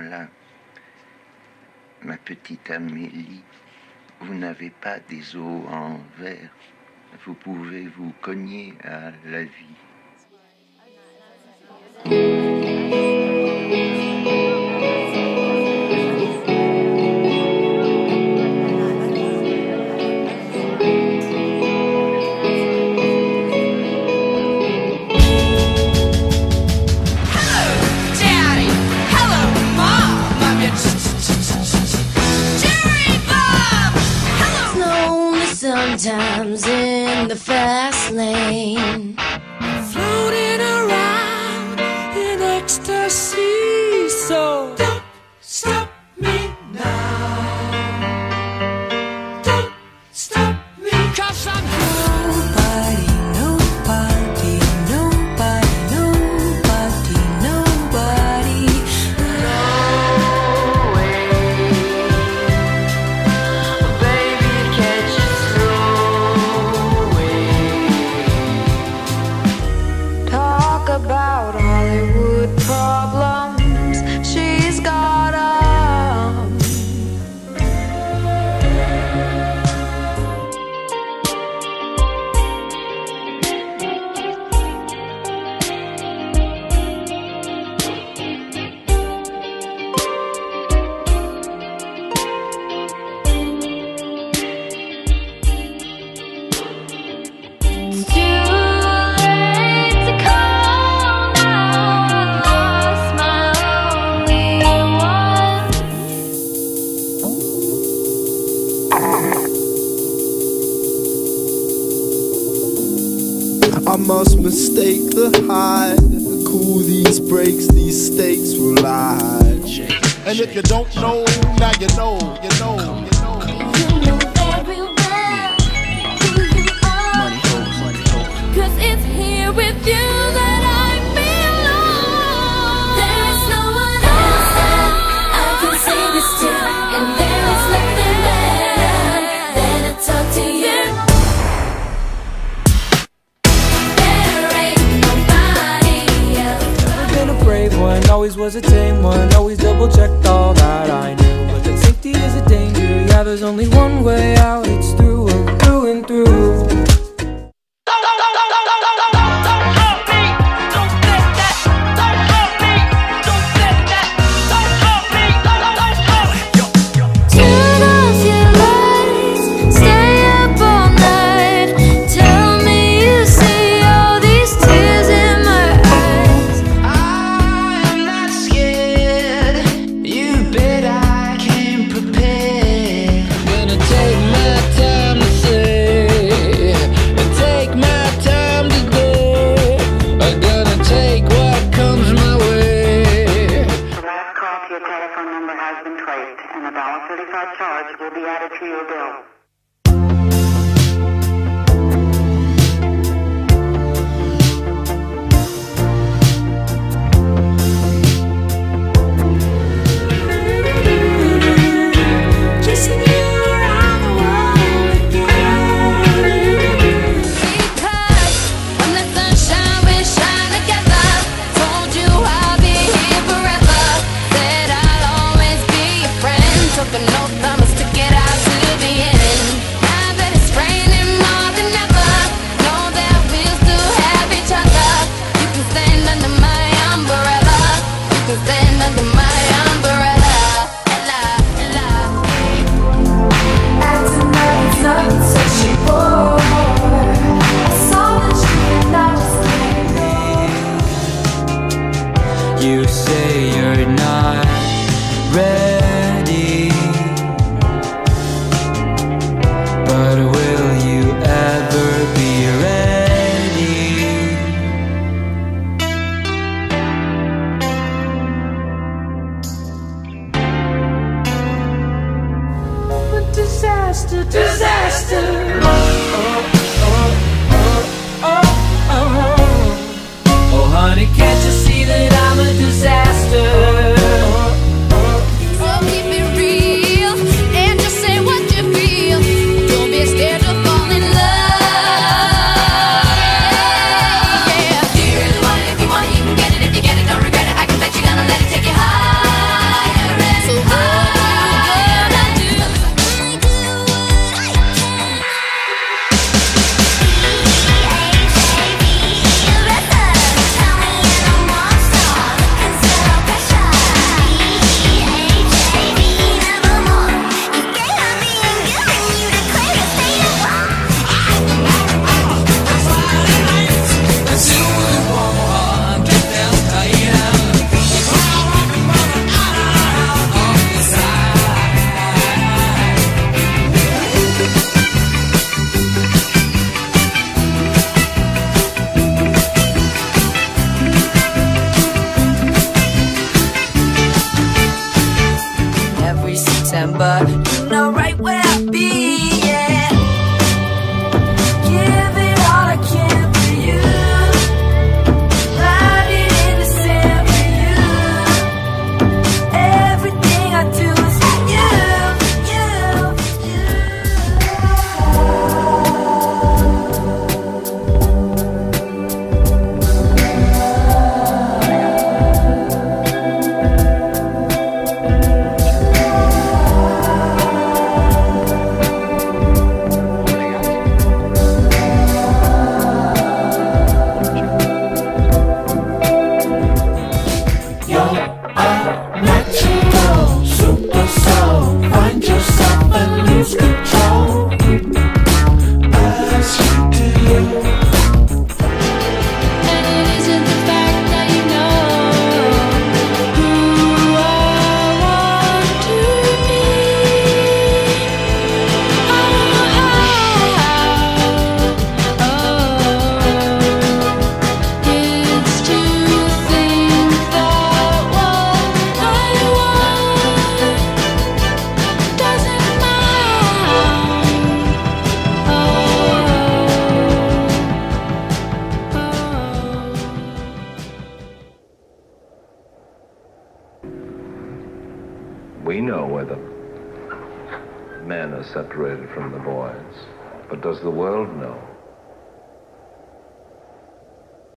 voilà, ma petite Amélie, vous n'avez pas des os en verre. Vous pouvez vous cogner à la vie. Sometimes in the fast lane, floating around in ecstasy. must mistake the high. Cool these breaks, these stakes will lie. And if you don't know, now you know, you know, you know. Very well who you are. Cause it's here with you. always was a tame one, always double checked all that I knew. But that safety is a danger, yeah, there's only one way out, it's through. charge will be added to your bill. disaster. Oh, honey, can't you see that I'm a disaster? September. You know right where. all natural, super soul. Find yourself a new scoop. We know where the men are separated from the boys, but does the world know?